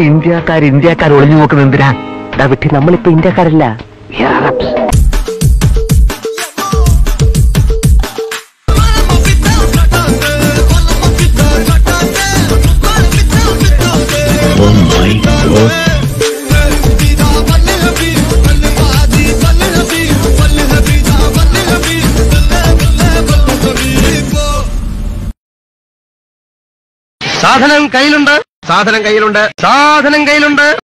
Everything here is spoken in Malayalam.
ഇന്ത്യക്കാർ ഇന്ത്യക്കാർ ഒളിഞ്ഞു നോക്കുന്നത് എന്തിനാ? ഡാ വിട്ടി നമ്മളിപ്പോ ഇന്ത്യക്കാരല്ല. We are Arabs. സാധനം കയ്യിലുണ്ട്. സാധനം കയ്യിലുണ്ട്. സാധനം കയ്യിലുണ്ട്.